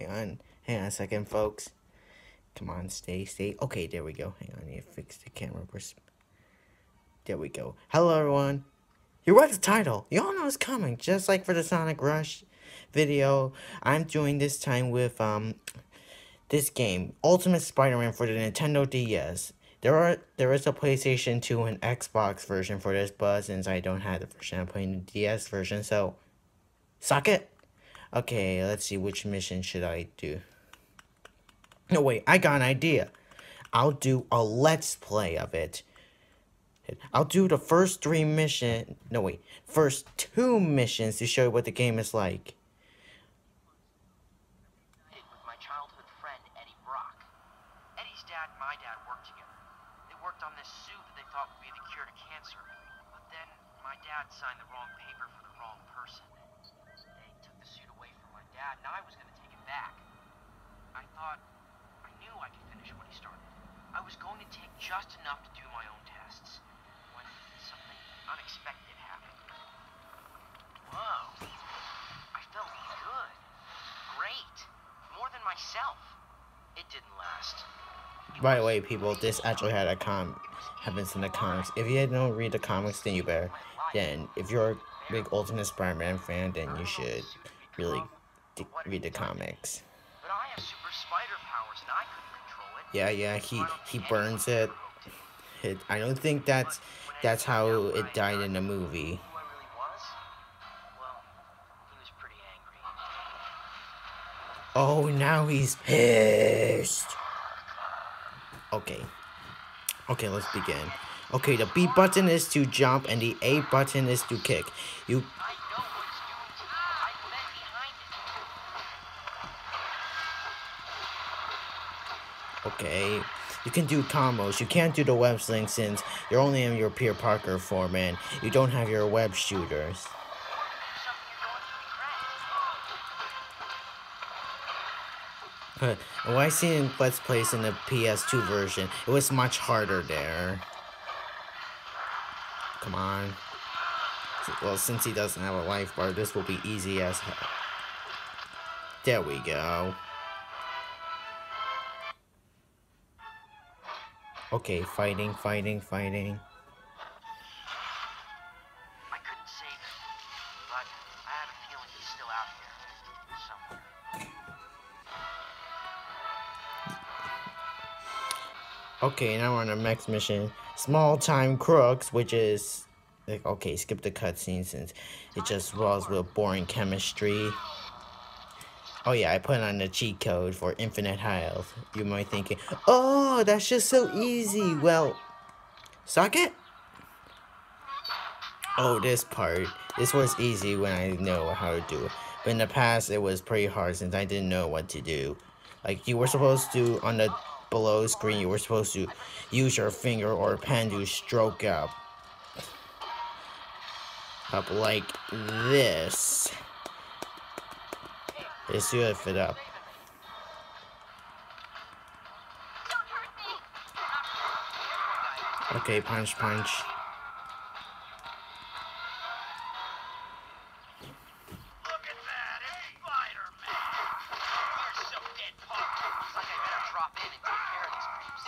Hang on. Hang on a second, folks. Come on, stay, stay. Okay, there we go. Hang on, I need to fix the camera. There we go. Hello, everyone. You read the title. You all know it's coming. Just like for the Sonic Rush video, I'm doing this time with um this game, Ultimate Spider-Man for the Nintendo DS. There are there is a PlayStation 2 and Xbox version for this, but since I don't have the version, I'm playing the DS version, so suck it. Okay, let's see which mission should I do. No wait, I got an idea. I'll do a let's play of it. I'll do the first three mission. No wait, first two missions to show you what the game is like. with my childhood friend Eddie Brock. Eddie's dad and my dad worked together. They worked on this suit that they thought would be the cure to cancer. But then my dad signed the wrong paper for the wrong person. They took the suit away from my dad, and I was gonna take it back. I thought I knew I could finish what he started. I was going to take just enough to do my own tests when something unexpected happened. Whoa. I felt good. Great. More than myself. It didn't last. By the way, people, this actually had a com happens in the comics. If you don't read the comics, then you better. Then, if you're a big Ultimate Spider-Man fan, then you should really read the comics. But I have super spider powers and I couldn't control it. Yeah, yeah, he he burns it. it. I don't think that's that's how it died in the movie. Who I really was? Well, he was pretty angry. Oh, now he's pissed. Okay. Okay, let's begin. Okay, the B button is to jump and the A button is to kick. You I know what it's doing to you. I've been behind it. Okay. You can do combos. You can't do the web sling since you're only in your Peter Parker form and you don't have your web shooters. What I see in Let's Plays in the PS2 version, it was much harder there. Come on. Well, since he doesn't have a life bar, this will be easy as hell. There we go. Okay, fighting, fighting, fighting. I couldn't save him, but I have a feeling he's still out here somewhere. Okay, now we're on the next mission. Small Time Crooks, which is... Like, okay, skip the cutscene since it just rolls with boring chemistry. Oh yeah, I put on the cheat code for infinite health. You might thinking, oh, that's just so easy. Well, suck it. Oh, this part. This was easy when I know how to do it. But in the past, it was pretty hard since I didn't know what to do. Like, you were supposed to, on the below screen, you were supposed to use your finger or pen to stroke up. Up like this. Let's do it fit up. Okay, punch, punch. Look at that, it's Spider-Man! You're so dead punk. Looks like I better drop in and take care of these creeps.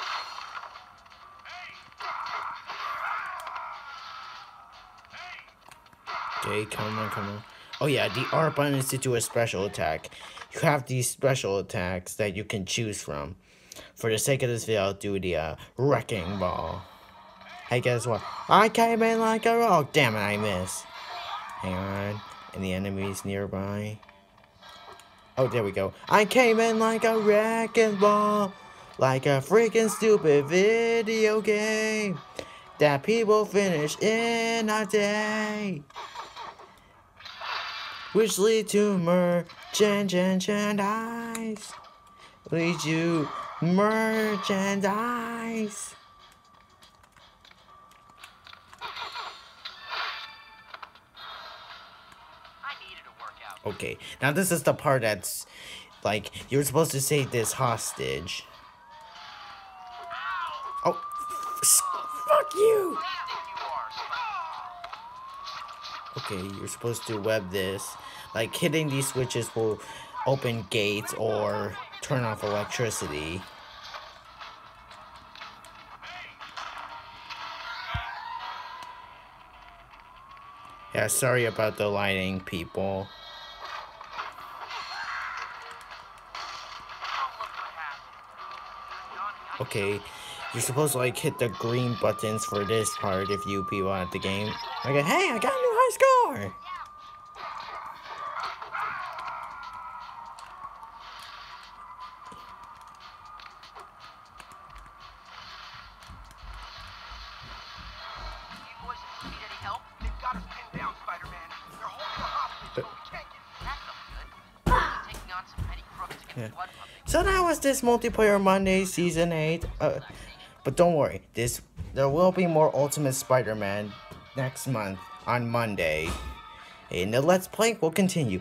Okay, come on, come on. Oh yeah, the R button is to do a special attack. You have these special attacks that you can choose from. For the sake of this video, I'll do the uh, Wrecking Ball. Hey, guess what? I came in like a rock. Damn it, I missed. Hang on. And the enemies nearby. Oh, there we go. I came in like a wrecking ball. Like a freaking stupid video game. That people finish in a day which lead to merchandise. Lead to merchandise. I needed a. Okay, now this is the part that's like you're supposed to save this hostage. Oh, fuck you! Who do you think you are, Spider-Man? Okay, you're supposed to web this. Like hitting these switches will open gates or turn off electricity. Yeah, sorry about the lighting, people. Okay, you're supposed to like hit the green buttons for this part if you people at the game. Like, hey, I got a new high score! You boys need any help? They've got us pinned down, Spider-Man. They're holding the hostage. But- We can't get... That looks good. Taking on some petty crooks to get Yeah. the blood pumping. So that was this multiplayer Monday season eight. Uh, but don't worry, this there will be more Ultimate Spider-Man next month on Monday, and the Let's Play will continue.